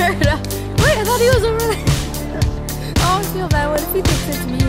Wait, I thought he was over there. I feel bad. What if he thinks it's me?